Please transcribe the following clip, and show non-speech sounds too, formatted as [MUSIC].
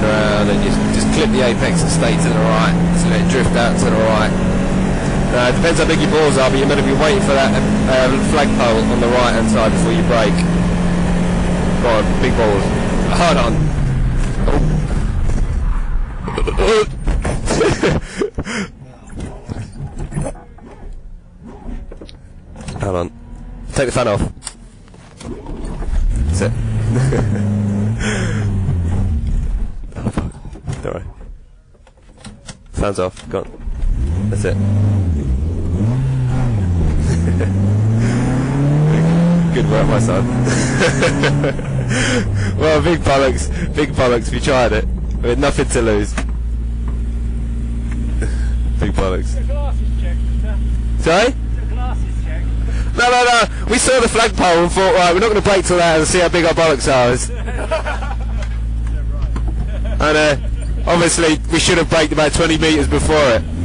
turn and just, just clip the apex and stay to the right. So let it drift out to the right. Uh, it depends how big your balls are, but you're going to be waiting for that uh, flagpole on the right hand side before you brake. Go on, big balls. Hold on. Hold on. Take the fan off. That's it. [LAUGHS] Worry. Fan's off. Gone. That's it. [LAUGHS] Good work, my son. [LAUGHS] well, big bollocks. Big bollocks. We tried it. We had nothing to lose. [LAUGHS] big bollocks. Sorry? No, no, no. We saw the flagpole and thought, right, we're not going to brake till that and see how big our bollocks are. and uh, obviously, we should have braked about 20 metres before it.